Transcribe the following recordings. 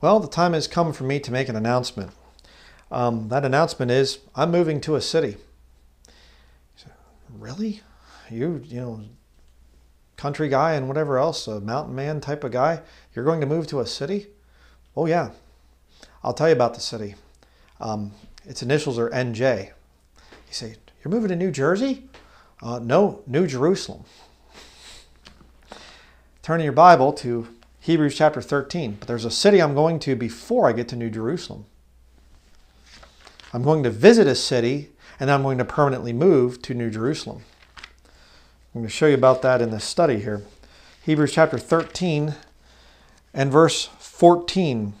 Well, the time has come for me to make an announcement. Um, that announcement is I'm moving to a city. Really? You, you know, country guy and whatever else, a mountain man type of guy, you're going to move to a city? Oh, yeah. I'll tell you about the city. Um, its initials are NJ. You say, You're moving to New Jersey? Uh, no, New Jerusalem. Turn in your Bible to Hebrews chapter 13. But there's a city I'm going to before I get to New Jerusalem. I'm going to visit a city and I'm going to permanently move to New Jerusalem. I'm going to show you about that in this study here. Hebrews chapter 13 and verse 14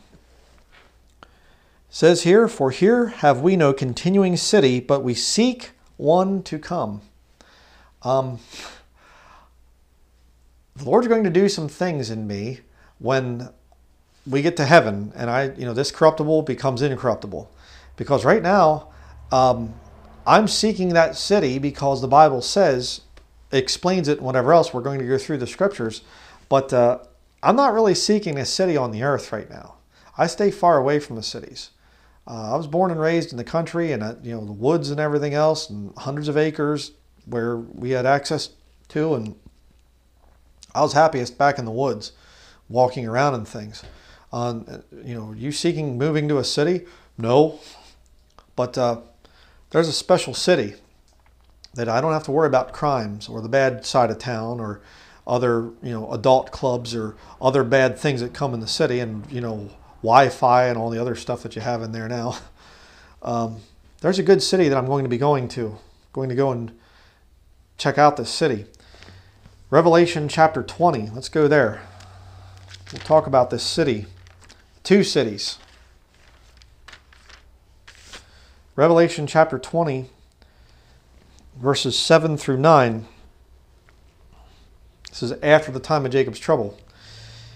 says here, For here have we no continuing city, but we seek one to come. Um, the Lord's going to do some things in me when we get to heaven and I, you know, this corruptible becomes incorruptible. Because right now, um, I'm seeking that city because the Bible says, explains it, whatever else. We're going to go through the scriptures. But uh, I'm not really seeking a city on the earth right now. I stay far away from the cities. Uh, I was born and raised in the country and, uh, you know, the woods and everything else and hundreds of acres where we had access to. And I was happiest back in the woods walking around and things. Um, you know, you seeking moving to a city? No, but uh, there's a special city that I don't have to worry about crimes or the bad side of town or other you know adult clubs or other bad things that come in the city and you know Wi-Fi and all the other stuff that you have in there now. Um, there's a good city that I'm going to be going to, going to go and check out this city. Revelation chapter 20. Let's go there. We'll talk about this city, two cities. Revelation chapter 20, verses 7 through 9. This is after the time of Jacob's trouble.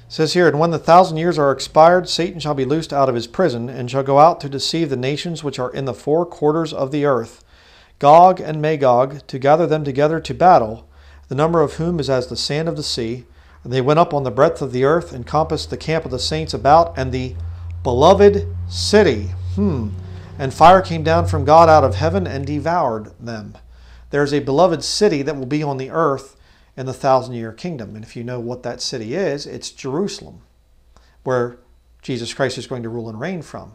It says here, And when the thousand years are expired, Satan shall be loosed out of his prison, and shall go out to deceive the nations which are in the four quarters of the earth, Gog and Magog, to gather them together to battle, the number of whom is as the sand of the sea. And they went up on the breadth of the earth, and compassed the camp of the saints about, and the beloved city. Hmm. And fire came down from God out of heaven and devoured them. There's a beloved city that will be on the earth in the thousand year kingdom. And if you know what that city is, it's Jerusalem, where Jesus Christ is going to rule and reign from.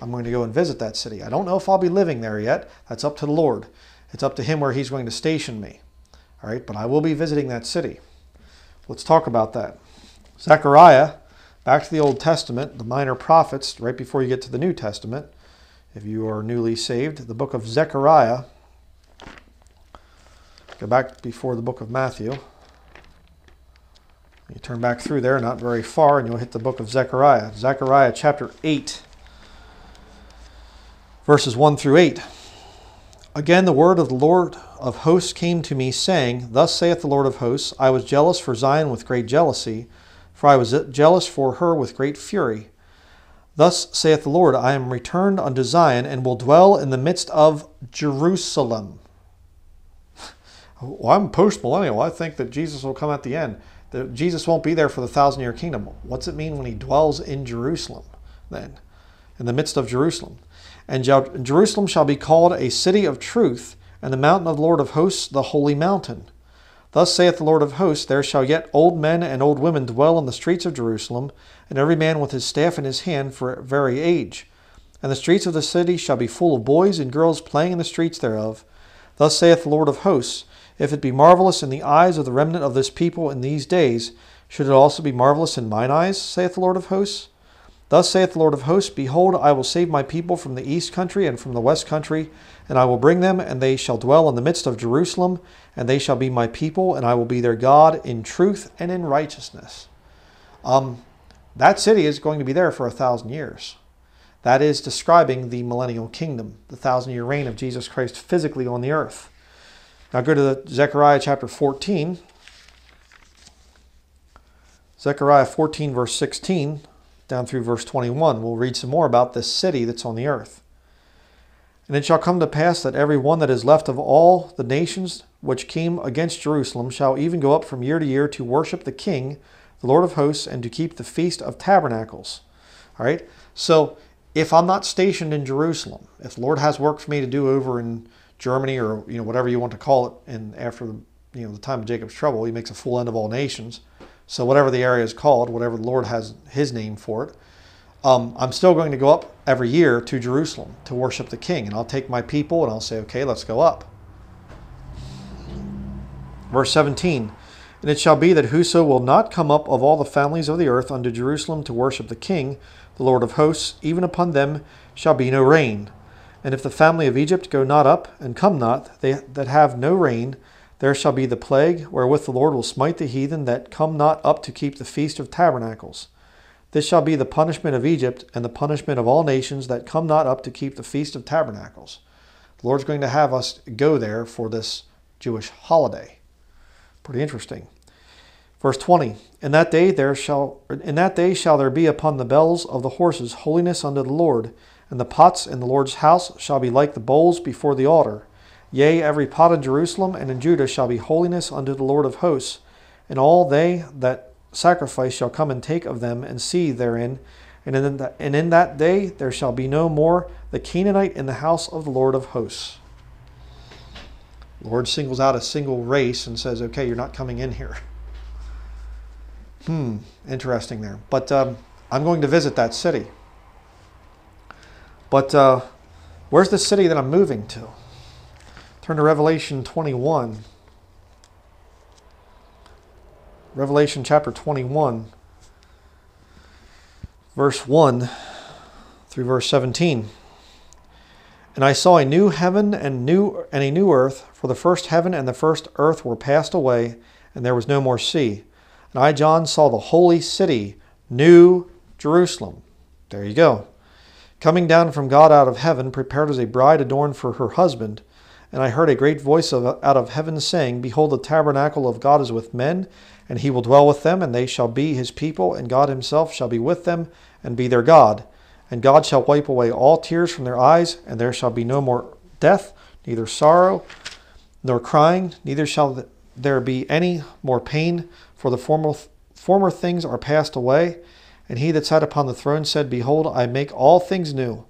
I'm going to go and visit that city. I don't know if I'll be living there yet. That's up to the Lord. It's up to Him where He's going to station me. All right, but I will be visiting that city. Let's talk about that. Zechariah, back to the Old Testament, the minor prophets, right before you get to the New Testament. If you are newly saved, the book of Zechariah. Go back before the book of Matthew. You turn back through there, not very far, and you'll hit the book of Zechariah. Zechariah chapter 8, verses 1 through 8. Again, the word of the Lord of hosts came to me, saying, Thus saith the Lord of hosts, I was jealous for Zion with great jealousy, for I was jealous for her with great fury. Thus saith the Lord, I am returned unto Zion, and will dwell in the midst of Jerusalem. well, I'm post millennial. I think that Jesus will come at the end. That Jesus won't be there for the thousand year kingdom. What's it mean when he dwells in Jerusalem then? In the midst of Jerusalem. And Jerusalem shall be called a city of truth, and the mountain of the Lord of hosts the holy mountain. Thus saith the Lord of hosts, There shall yet old men and old women dwell in the streets of Jerusalem, and every man with his staff in his hand for very age. And the streets of the city shall be full of boys and girls playing in the streets thereof. Thus saith the Lord of hosts, If it be marvelous in the eyes of the remnant of this people in these days, should it also be marvelous in mine eyes, saith the Lord of hosts? Thus saith the Lord of hosts Behold, I will save my people from the east country and from the west country, and I will bring them, and they shall dwell in the midst of Jerusalem, and they shall be my people, and I will be their God in truth and in righteousness. Um, that city is going to be there for a thousand years. That is describing the millennial kingdom, the thousand year reign of Jesus Christ physically on the earth. Now go to Zechariah chapter 14. Zechariah 14, verse 16 down through verse 21. We'll read some more about this city that's on the earth. And it shall come to pass that every one that is left of all the nations which came against Jerusalem shall even go up from year to year to worship the King, the Lord of hosts, and to keep the feast of tabernacles. All right. So if I'm not stationed in Jerusalem, if the Lord has work for me to do over in Germany or you know whatever you want to call it, and after the you know the time of Jacob's trouble, He makes a full end of all nations. So whatever the area is called, whatever the Lord has His name for it, um, I'm still going to go up every year to Jerusalem to worship the King, and I'll take my people and I'll say, okay, let's go up. Verse 17. And it shall be that whoso will not come up of all the families of the earth unto Jerusalem to worship the King, the Lord of hosts, even upon them shall be no rain. And if the family of Egypt go not up, and come not, they that have no rain, there shall be the plague wherewith the Lord will smite the heathen that come not up to keep the feast of tabernacles. This shall be the punishment of Egypt, and the punishment of all nations that come not up to keep the feast of tabernacles. The Lord's going to have us go there for this Jewish holiday. Pretty interesting. Verse 20 In that day there shall in that day shall there be upon the bells of the horses holiness unto the Lord, and the pots in the Lord's house shall be like the bowls before the altar. Yea, every pot in Jerusalem and in Judah shall be holiness unto the Lord of hosts, and all they that sacrifice shall come and take of them and see therein. And in, that, and in that day there shall be no more the Canaanite in the house of the Lord of hosts. The Lord singles out a single race and says, okay, you're not coming in here. Hmm, interesting there. But um, I'm going to visit that city. But uh, where's the city that I'm moving to? Turn to Revelation 21. Revelation chapter 21, verse 1 through verse 17. And I saw a new heaven and new and a new earth, for the first heaven and the first earth were passed away, and there was no more sea. And I, John, saw the holy city, New Jerusalem. There you go. Coming down from God out of heaven, prepared as a bride adorned for her husband. And I heard a great voice of, out of heaven saying, Behold, the tabernacle of God is with men, and he will dwell with them, and they shall be his people, and God himself shall be with them, and be their God. And God shall wipe away all tears from their eyes, and there shall be no more death, neither sorrow, nor crying, neither shall there be any more pain, for the former, former things are passed away. And he that sat upon the throne said, Behold, I make all things new.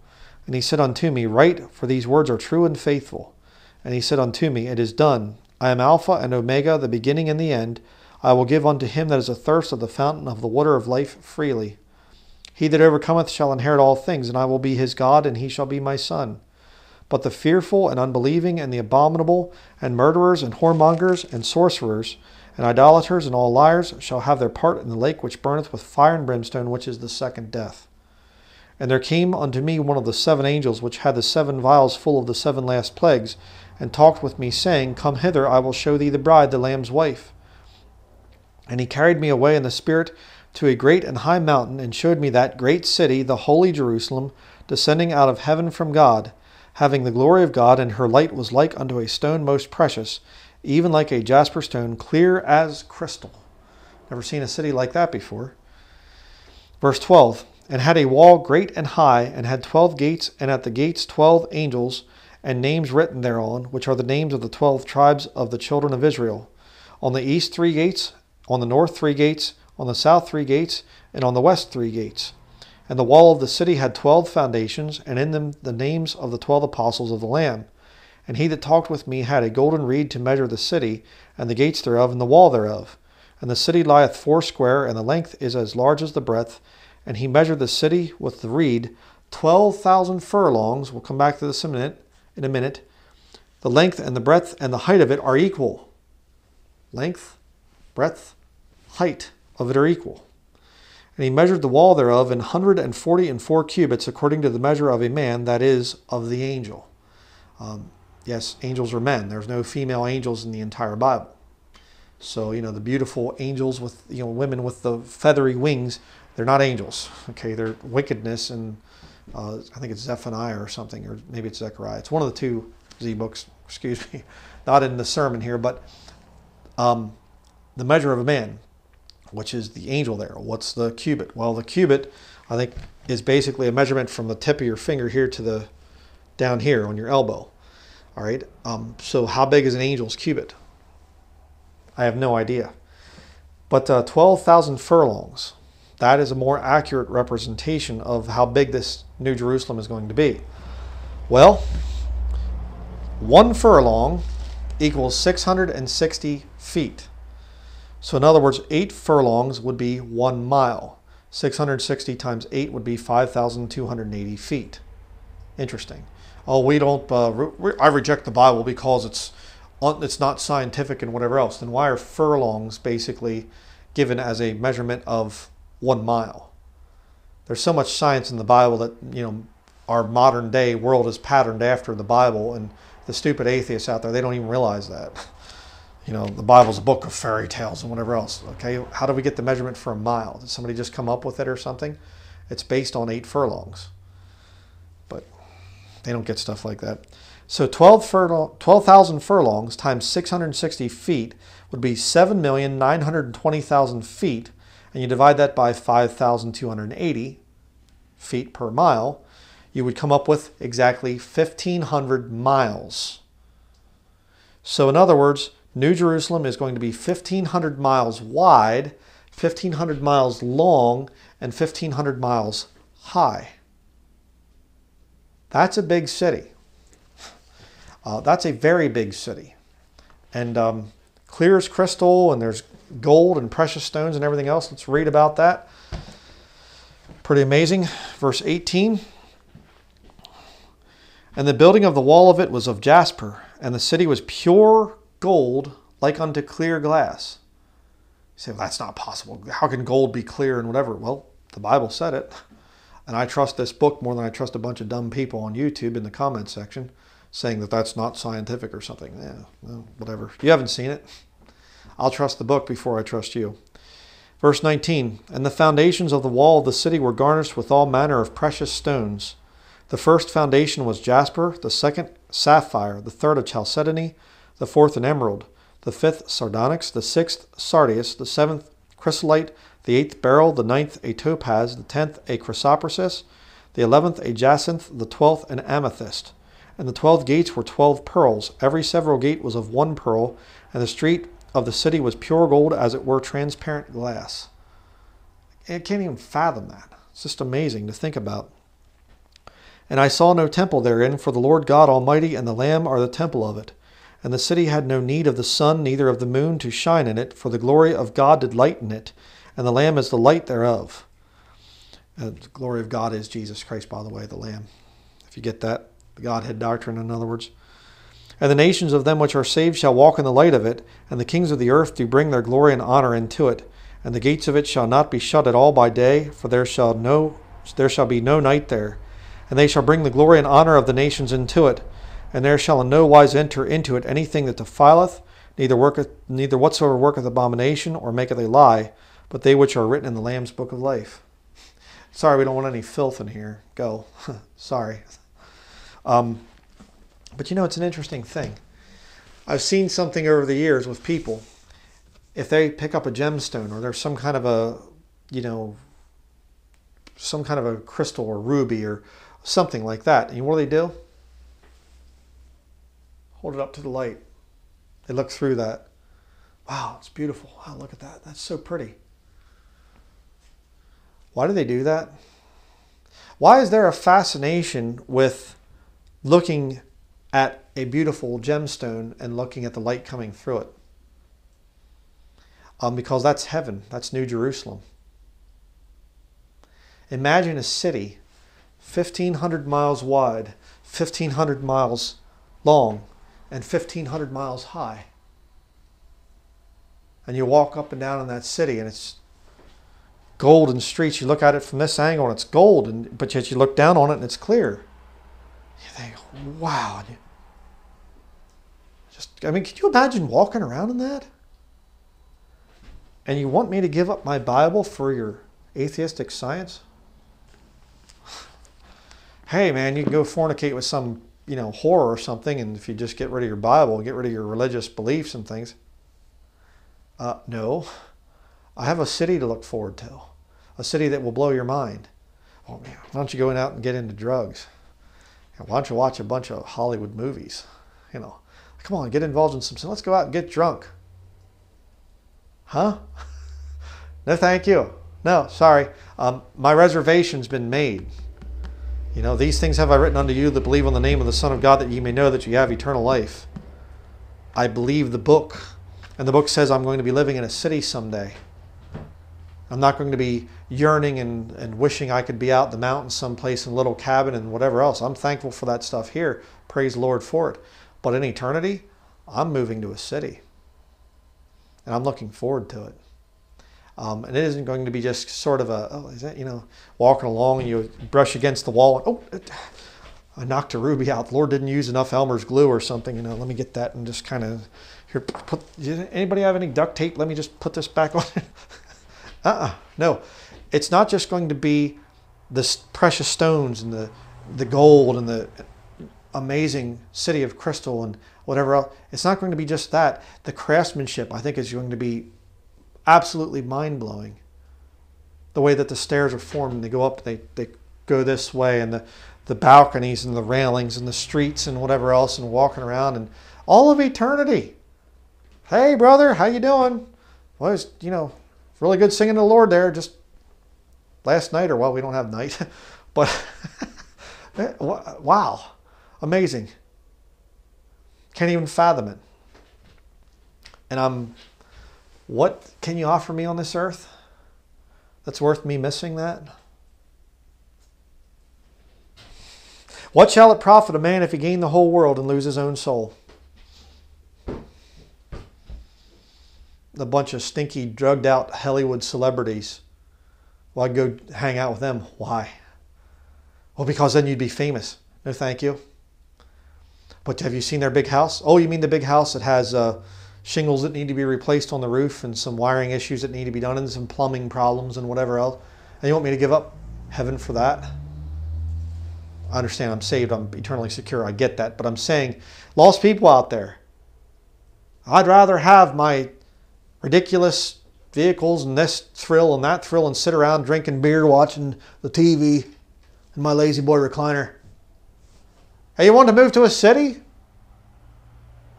And he said unto me, Write, for these words are true and faithful. And he said unto me, It is done. I am Alpha and Omega, the beginning and the end. I will give unto him that is athirst of the fountain of the water of life freely. He that overcometh shall inherit all things, and I will be his God, and he shall be my son. But the fearful and unbelieving, and the abominable, and murderers, and whoremongers, and sorcerers, and idolaters, and all liars shall have their part in the lake which burneth with fire and brimstone, which is the second death. And there came unto me one of the seven angels, which had the seven vials full of the seven last plagues, and talked with me, saying, Come hither, I will show thee the bride, the Lamb's wife. And he carried me away in the Spirit to a great and high mountain, and showed me that great city, the holy Jerusalem, descending out of heaven from God, having the glory of God, and her light was like unto a stone most precious, even like a jasper stone, clear as crystal. Never seen a city like that before. Verse 12 And had a wall great and high, and had twelve gates, and at the gates twelve angels, and names written thereon, which are the names of the twelve tribes of the children of Israel. On the east three gates, on the north three gates, on the south three gates, and on the west three gates. And the wall of the city had twelve foundations, and in them the names of the twelve apostles of the Lamb. And he that talked with me had a golden reed to measure the city, and the gates thereof, and the wall thereof. And the city lieth foursquare, and the length is as large as the breadth. And he measured the city with the reed, twelve thousand furlongs. We'll come back to this in a minute. In a minute. The length and the breadth and the height of it are equal. Length, breadth, height of it are equal. And he measured the wall thereof an hundred and forty and four cubits, according to the measure of a man, that is, of the angel. Um, yes, angels are men. There's no female angels in the entire Bible. So, you know, the beautiful angels with, you know, women with the feathery wings, they're not angels. Okay, they're wickedness, and uh, I think it's Zephaniah or something, or maybe it's Zechariah. It's one of the two Z books, excuse me, not in the sermon here, but um, the measure of a man, which is the angel there. What's the cubit? Well, the cubit, I think, is basically a measurement from the tip of your finger here to the down here on your elbow. All right. Um, so how big is an angel's cubit? I have no idea. But uh, 12,000 furlongs. That is a more accurate representation of how big this New Jerusalem is going to be. Well, one furlong equals 660 feet. So, in other words, eight furlongs would be one mile. 660 times 8 would be 5,280 feet. Interesting. Oh, we don't, uh, re- I reject the Bible because it's, it's not scientific and whatever else. Then why are furlongs basically given as a measurement of one mile? There's so much science in the Bible that, you know, our modern day world is patterned after the Bible, and the stupid atheists out there, they don't even realize that. you know, the Bible's a book of fairy tales and whatever else. Okay, how do we get the measurement for a mile? Did somebody just come up with it or something? It's based on eight furlongs. But they don't get stuff like that. So 12,000 12, furlongs times 660 feet would be 7,920,000 feet. And you divide that by 5,280 feet per mile, you would come up with exactly 1,500 miles. So, in other words, New Jerusalem is going to be 1,500 miles wide, 1,500 miles long, and 1,500 miles high. That's a big city. Uh, that's a very big city. And um, clear as crystal, and there's gold and precious stones and everything else. Let's read about that. Pretty amazing. Verse 18. And the building of the wall of it was of jasper, and the city was pure gold like unto clear glass. You say, well, that's not possible. How can gold be clear and whatever? Well, the Bible said it. And I trust this book more than I trust a bunch of dumb people on YouTube in the comment section saying that that's not scientific or something. Yeah, well, whatever. You haven't seen it. I'll trust the book before I trust you. Verse 19 And the foundations of the wall of the city were garnished with all manner of precious stones. The first foundation was jasper, the second sapphire, the third a chalcedony, the fourth an emerald, the fifth sardonyx, the sixth sardius, the seventh chrysolite, the eighth beryl, the ninth a topaz, the tenth a chrysoprasus, the eleventh a jacinth, the twelfth an amethyst. And the twelve gates were twelve pearls. Every several gate was of one pearl, and the street of the city was pure gold, as it were transparent glass. I can't even fathom that. It's just amazing to think about. And I saw no temple therein, for the Lord God Almighty and the Lamb are the temple of it. And the city had no need of the sun, neither of the moon to shine in it, for the glory of God did lighten it, and the Lamb is the light thereof. And the glory of God is Jesus Christ, by the way, the Lamb. If you get that, the Godhead doctrine, in other words. And the nations of them which are saved shall walk in the light of it, and the kings of the earth do bring their glory and honor into it. And the gates of it shall not be shut at all by day, for there shall no there shall be no night there. And they shall bring the glory and honor of the nations into it and there shall in no wise enter into it anything that defileth, neither worketh, neither whatsoever worketh abomination or maketh a lie, but they which are written in the Lamb's book of life. Sorry, we don't want any filth in here. Go. Sorry. Um, but you know, it's an interesting thing. I've seen something over the years with people. If they pick up a gemstone or there's some kind of a, you know, some kind of a crystal or ruby or something like that, and what do they do? hold it up to the light. They look through that. Wow, it's beautiful. Wow, look at that. That's so pretty. Why do they do that? Why is there a fascination with looking at a beautiful gemstone and looking at the light coming through it? Um, because that's heaven, that's New Jerusalem. Imagine a city 1,500 miles wide, 1,500 miles long, and 1,500 miles high. And you walk up and down in that city, and it's golden streets. You look at it from this angle, and it's gold, and but yet you look down on it, and it's clear. You think, wow. Just, I mean, can you imagine walking around in that? And you want me to give up my Bible for your atheistic science? hey, man, you can go fornicate with some you know, horror or something, and if you just get rid of your Bible, get rid of your religious beliefs and things. Uh, no, I have a city to look forward to, a city that will blow your mind. Oh man, why don't you go out and get into drugs? Why don't you watch a bunch of Hollywood movies? You know, come on, get involved in some. Let's go out and get drunk. Huh? no, thank you. no, sorry. Um, my reservation's been made. You know, these things have I written unto you that believe on the name of the Son of God, that ye may know that you have eternal life. I believe the book, and the book says I'm going to be living in a city someday. I'm not going to be yearning and, and wishing I could be out in the mountains someplace in a little cabin and whatever else. I'm thankful for that stuff here. Praise the Lord for it. But in eternity, I'm moving to a city. And I'm looking forward to it. Um, and it isn't going to be just sort of a, oh, is that, you know, walking along and you brush against the wall and, oh, it, I knocked a ruby out. The Lord didn't use enough Elmer's glue or something. You know, let me get that and just kind of, here, put, anybody have any duct tape? Let me just put this back on. uh-uh, no. It's not just going to be the precious stones and the, the gold and the amazing city of crystal and whatever else. It's not going to be just that. The craftsmanship, I think, is going to be absolutely mind blowing. The way that the stairs are formed and they go up, they, they go this way, and the, the balconies and the railings and the streets and whatever else, and walking around and all of eternity. Hey, brother, how you doing? Well, it's, you know, really good singing to the Lord there just last night, or well, we don't have night, but eh, wow, amazing. Can't even fathom it. And I'm what can you offer me on this earth that's worth me missing that? What shall it profit a man if he gain the whole world and lose his own soul? A bunch of stinky, drugged out Hollywood celebrities. Well, I'd go hang out with them. Why? Well, because then you'd be famous. No, thank you. But have you seen their big house? Oh, you mean the big house that has uh, shingles that need to be replaced on the roof and some wiring issues that need to be done and some plumbing problems and whatever else. And you want me to give up heaven for that? I understand I'm saved, I'm eternally secure, I get that. But I'm saying, lost people out there, I'd rather have my ridiculous vehicles and this thrill and that thrill and sit around drinking beer, watching the TV in my La-Z-Boy recliner. Hey, you want to move to a city?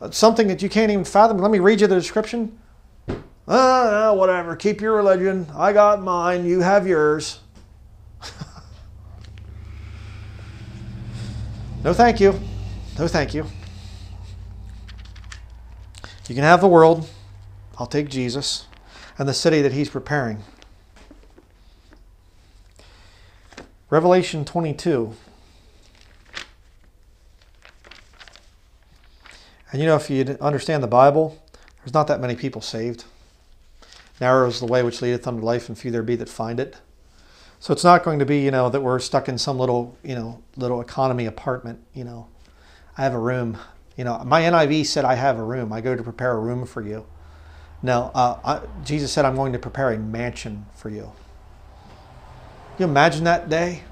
something that you can't even fathom. Let me read you the description. Ah, whatever. Keep your religion. I got mine. You have yours. no, thank you. No, thank you. You can have the world. I'll take Jesus and the city that he's preparing. Revelation 22. And you know, if you understand the Bible, there's not that many people saved. Narrow is the way which leadeth unto life, and few there be that find it. So it's not going to be, you know, that we're stuck in some little, you know, little economy apartment. You know, I have a room. You know, my NIV said I have a room. I go to prepare a room for you. No, uh, I, Jesus said I'm going to prepare a mansion for you. You imagine that day?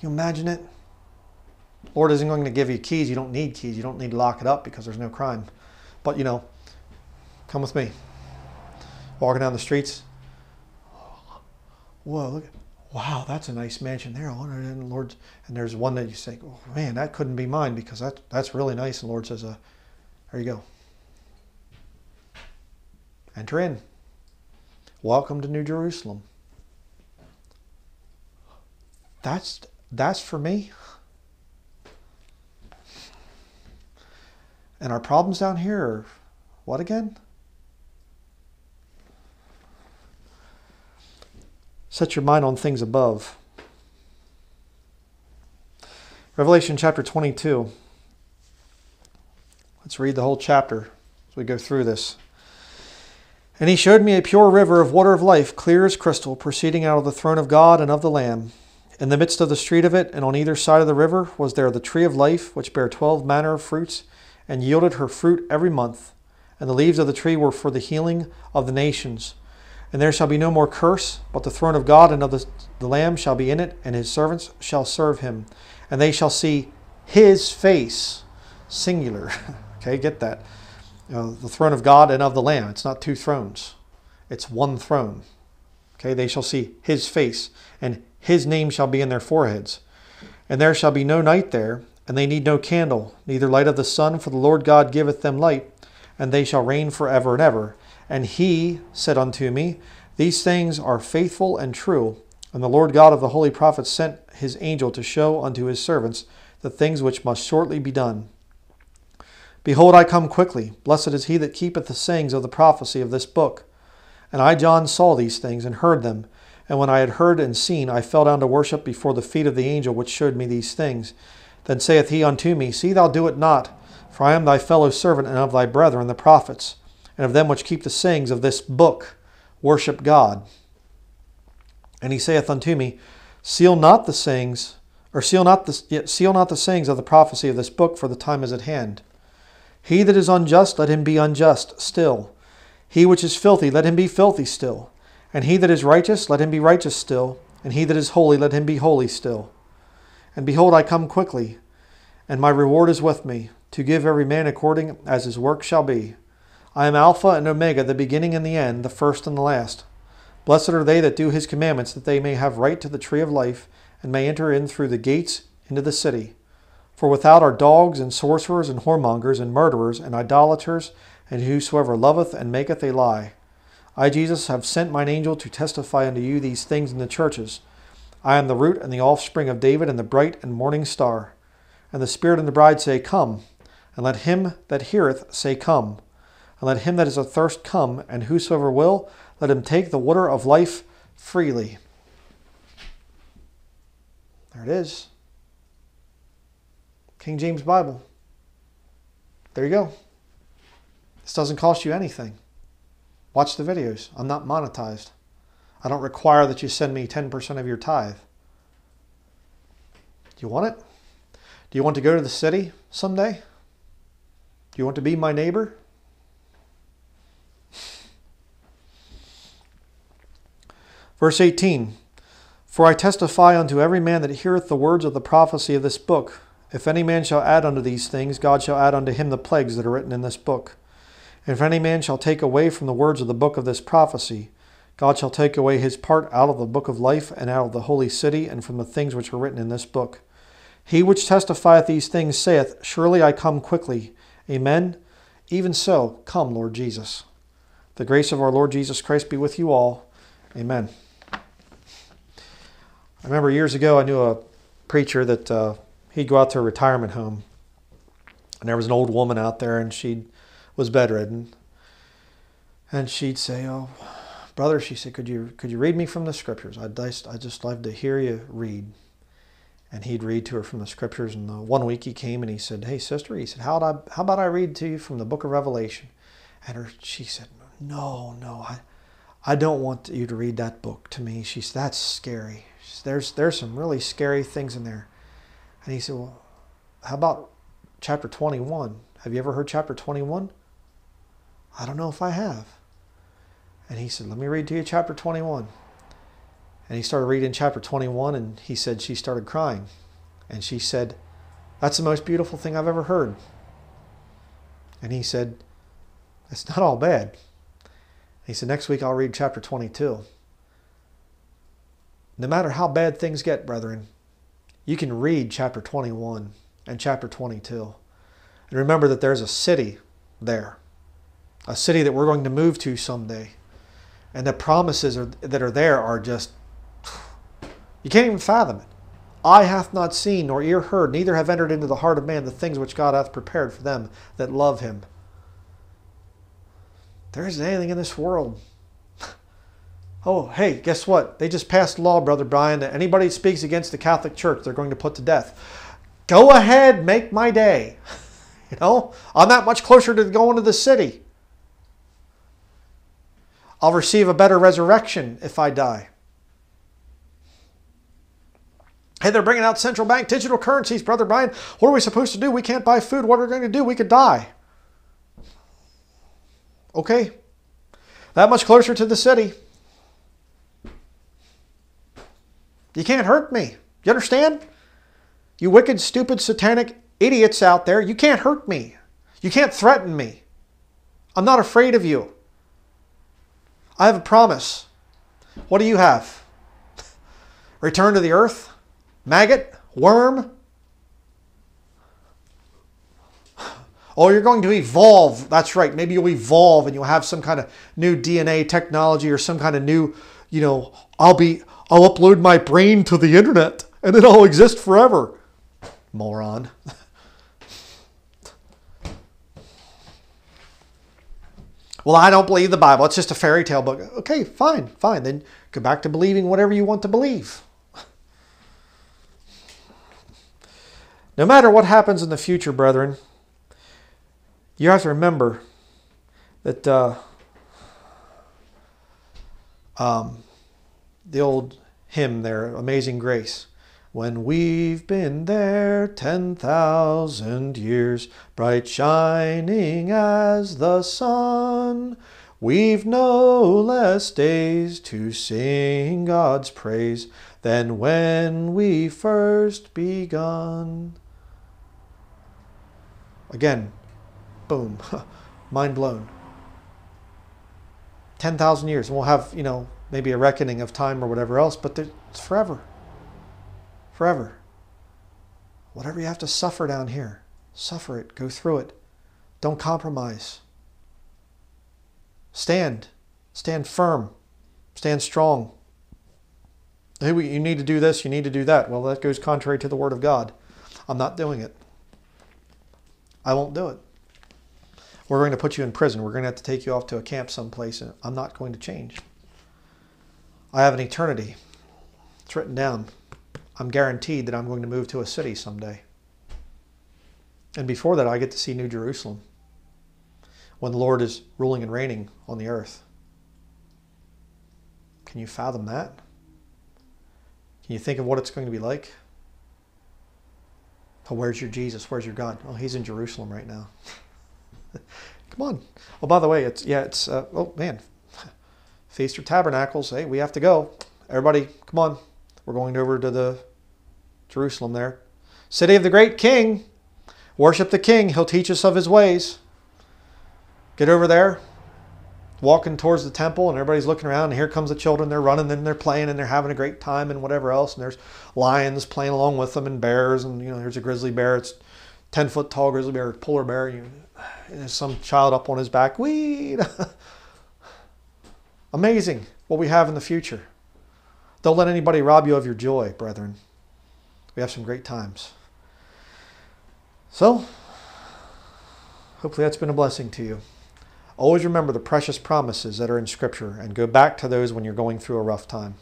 You imagine it? Lord isn't going to give you keys. You don't need keys. You don't need to lock it up because there's no crime. But, you know, come with me. Walking down the streets. Whoa, look. Wow, that's a nice mansion there. And Lord, and there's one that you say, oh, man, that couldn't be mine because that, that's really nice. And Lord says, uh, there you go. Enter in. Welcome to New Jerusalem. That's that's for me. And our problems down here what again? Set your mind on things above. Revelation chapter 22. Let's read the whole chapter as we go through this. And he showed me a pure river of water of life, clear as crystal, proceeding out of the throne of God and of the Lamb. In the midst of the street of it, and on either side of the river, was there the tree of life, which bare twelve manner of fruits and yielded her fruit every month. And the leaves of the tree were for the healing of the nations. And there shall be no more curse, but the throne of God and of the, the Lamb shall be in it, and his servants shall serve him. And they shall see his face, singular. okay, get that. You know, the throne of God and of the Lamb. It's not two thrones, it's one throne. Okay, they shall see his face, and his name shall be in their foreheads. And there shall be no night there, and they need no candle, neither light of the sun, for the Lord God giveth them light, and they shall reign for ever and ever. And he said unto me, These things are faithful and true, and the Lord God of the holy prophets sent his angel to show unto his servants the things which must shortly be done. Behold, I come quickly. Blessed is he that keepeth the sayings of the prophecy of this book. And I, John, saw these things and heard them. And when I had heard and seen, I fell down to worship before the feet of the angel which showed me these things. Then saith he unto me, See thou do it not, for I am thy fellow servant and of thy brethren the prophets, and of them which keep the sayings of this book. Worship God. And he saith unto me, Seal not the sayings, or seal not the seal not the sayings of the prophecy of this book, for the time is at hand. He that is unjust, let him be unjust still. He which is filthy, let him be filthy still. And he that is righteous, let him be righteous still. And he that is holy, let him be holy still. And behold, I come quickly, and my reward is with me, to give every man according as his work shall be. I am Alpha and Omega, the beginning and the end, the first and the last. Blessed are they that do his commandments, that they may have right to the tree of life, and may enter in through the gates into the city. For without are dogs and sorcerers and whoremongers and murderers and idolaters and whosoever loveth and maketh a lie. I, Jesus, have sent mine angel to testify unto you these things in the churches. I am the root and the offspring of David and the bright and morning star. And the Spirit and the bride say, Come. And let him that heareth say, Come. And let him that is athirst come, and whosoever will, let him take the water of life freely. There it is. King James Bible. There you go. This doesn't cost you anything. Watch the videos. I'm not monetized. I don't require that you send me 10% of your tithe. Do you want it? Do you want to go to the city someday? Do you want to be my neighbor? Verse 18 For I testify unto every man that heareth the words of the prophecy of this book. If any man shall add unto these things, God shall add unto him the plagues that are written in this book. And if any man shall take away from the words of the book of this prophecy, God shall take away his part out of the book of life and out of the holy city and from the things which are written in this book. He which testifieth these things saith, Surely I come quickly. Amen. Even so, come, Lord Jesus. The grace of our Lord Jesus Christ be with you all. Amen. I remember years ago I knew a preacher that uh, he'd go out to a retirement home, and there was an old woman out there, and she was bedridden, and she'd say, "Oh, brother," she said, "could you could you read me from the scriptures? I'd I just love to hear you read." And he'd read to her from the scriptures. And the one week he came and he said, "Hey, sister," he said, "How I, how about I read to you from the book of Revelation?" And her she said, "No, no, I." I don't want you to read that book to me. She said, That's scary. There's, there's some really scary things in there. And he said, Well, how about chapter 21? Have you ever heard chapter 21? I don't know if I have. And he said, Let me read to you chapter 21. And he started reading chapter 21, and he said she started crying. And she said, That's the most beautiful thing I've ever heard. And he said, It's not all bad. He said, Next week I'll read chapter 22. No matter how bad things get, brethren, you can read chapter 21 and chapter 22. And remember that there's a city there, a city that we're going to move to someday. And the promises are, that are there are just, you can't even fathom it. Eye hath not seen, nor ear heard, neither have entered into the heart of man the things which God hath prepared for them that love him. There isn't anything in this world. Oh, hey, guess what? They just passed a law, Brother Bryan, that anybody speaks against the Catholic Church, they're going to put to death. Go ahead, make my day. you know, I'm that much closer to going to the city. I'll receive a better resurrection if I die. Hey, they're bringing out central bank digital currencies, Brother Bryan. What are we supposed to do? We can't buy food. What are we going to do? We could die. Okay, that much closer to the city. You can't hurt me. You understand? You wicked, stupid, satanic idiots out there, you can't hurt me. You can't threaten me. I'm not afraid of you. I have a promise. What do you have? Return to the earth? Maggot? Worm? Oh, you're going to evolve. That's right. Maybe you'll evolve and you'll have some kind of new DNA technology or some kind of new, you know, I'll be, I'll upload my brain to the internet and I'll exist forever. Moron. well, I don't believe the Bible. It's just a fairy tale book. Okay, fine, fine. Then go back to believing whatever you want to believe. No matter what happens in the future, brethren, you have to remember that uh, um, the old hymn there, Amazing Grace. When we've been there ten thousand years, bright shining as the sun, we've no less days to sing God's praise than when we first begun. Again, boom, mind blown. 10,000 years, and we'll have, you know, maybe a reckoning of time or whatever else, but it's forever. Forever. Whatever you have to suffer down here, suffer it, go through it. Don't compromise. Stand. Stand firm. Stand strong. Hey, you need to do this, you need to do that. Well, that goes contrary to the Word of God. I'm not doing it. I won't do it. We're going to put you in prison. We're going to have to take you off to a camp someplace, and I'm not going to change. I have an eternity. It's written down. I'm guaranteed that I'm going to move to a city someday. And before that, I get to see New Jerusalem when the Lord is ruling and reigning on the earth. Can you fathom that? Can you think of what it's going to be like? Oh, where's your Jesus? Where's your God? Oh, he's in Jerusalem right now. come on. Oh, by the way, it's yeah, it's uh, oh man, Feast of Tabernacles. Hey, we have to go. Everybody, come on. We're going over to the Jerusalem there, city of the great King. Worship the King. He'll teach us of His ways. Get over there walking towards the temple and everybody's looking around and here comes the children they're running and they're playing and they're having a great time and whatever else and there's lions playing along with them and bears and you know there's a grizzly bear it's 10 foot tall grizzly bear polar bear and there's some child up on his back weed amazing what we have in the future don't let anybody rob you of your joy brethren we have some great times so hopefully that's been a blessing to you Always remember the precious promises that are in Scripture and go back to those when you're going through a rough time.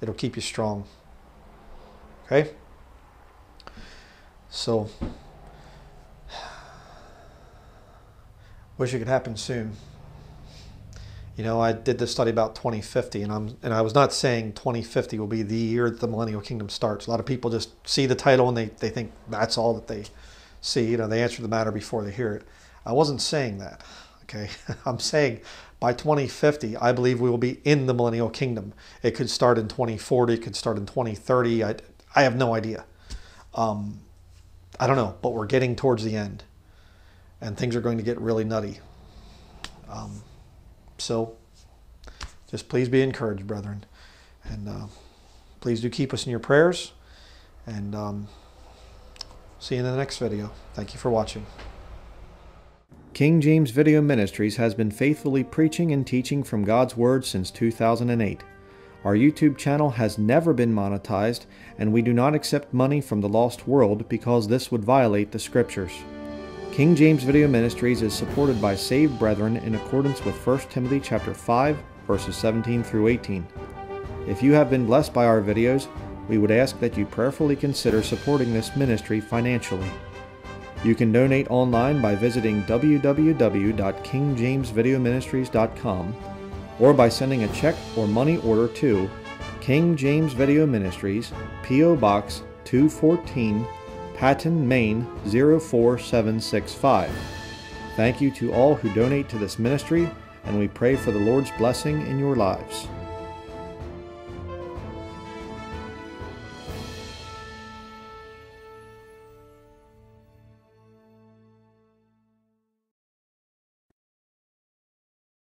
It'll keep you strong. Okay? So, wish it could happen soon. You know, I did this study about 2050, and I'm and I was not saying 2050 will be the year that the millennial kingdom starts. A lot of people just see the title and they, they think that's all that they see. You know, they answer the matter before they hear it. I wasn't saying that. Okay, I'm saying by 2050, I believe we will be in the millennial kingdom. It could start in 2040, it could start in 2030. I, I have no idea. Um, I don't know, but we're getting towards the end and things are going to get really nutty. Um, so just please be encouraged, brethren. And uh, please do keep us in your prayers. And um, see you in the next video. Thank you for watching. King James Video Ministries has been faithfully preaching and teaching from God's Word since 2008. Our YouTube channel has never been monetized, and we do not accept money from the lost world because this would violate the Scriptures. King James Video Ministries is supported by saved brethren in accordance with 1 Timothy chapter 5, verses 17 through 18. If you have been blessed by our videos, we would ask that you prayerfully consider supporting this ministry financially. You can donate online by visiting www.kingjamesvideoministries.com or by sending a check or money order to King James Video Ministries, P.O. Box 214, Patten, Maine 04765. Thank you to all who donate to this ministry, and we pray for the Lord's blessing in your lives.